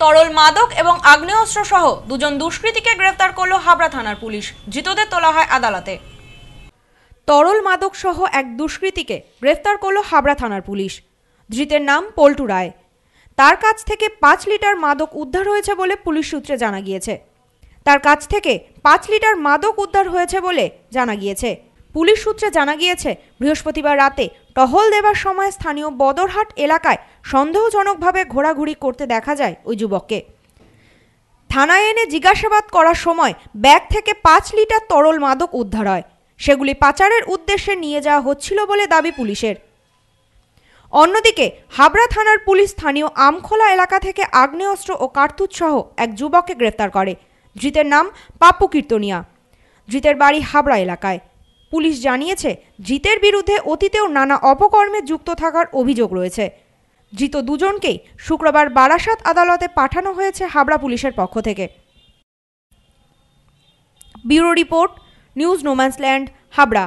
তরল মাদক এবং আগ্নেয়াস্ত্র সহ দুজন দুষ্কৃতীকে গ্রেফতার করল হাবড়া থানার পুলিশ। ধৃতদের তোলা হয় আদালতে। তরল মাদক সহ এক দুষ্কৃতীকে গ্রেফতার করল হাবড়া থানার পুলিশ। ধৃতের নাম পল্টু রায়। তার কাছ থেকে পাঁচ লিটার মাদক উদ্ধার হয়েছে বলে পুলিশ সূত্রে জানা গিয়েছে। তার কাছ থেকে পাঁচ লিটার মাদক উদ্ধার হয়েছে বলে জানা গিয়েছে। পুলিশ সূত্রে জানা গিয়েছে, বৃহস্পতিবার রাতে টহল দেবার সময় স্থানীয় বদরহাট এলাকায় সন্দেহজনকভাবে ঘোরাঘুরি করতে দেখা যায় ওই যুবককে। থানায় এনে জিজ্ঞাসাবাদ করার সময় ব্যাগ থেকে পাঁচ লিটার তরল মাদক উদ্ধার হয়। সেগুলি পাচারের উদ্দেশ্যে নিয়ে যাওয়া হচ্ছিল বলে দাবি পুলিশের। অন্যদিকে, হাবড়া থানার পুলিশ স্থানীয় আমখোলা এলাকা থেকে আগ্নেয়াস্ত্র ও কার্তুজ সহ এক যুবককে গ্রেফতার করে। ধৃতের নাম পাপ্পু কীর্তনিয়া। ধৃতের বাড়ি হাবড়া এলাকায়। পুলিশ জানিয়েছে, জিতের বিরুদ্ধে অতীতেও নানা অপকর্মে যুক্ত থাকার অভিযোগ রয়েছে। জিত দুজনকেই শুক্রবার বারাসাত আদালতে পাঠানো হয়েছে হাবড়া পুলিশের পক্ষ থেকে। Bureau report, news no man's land, Habra.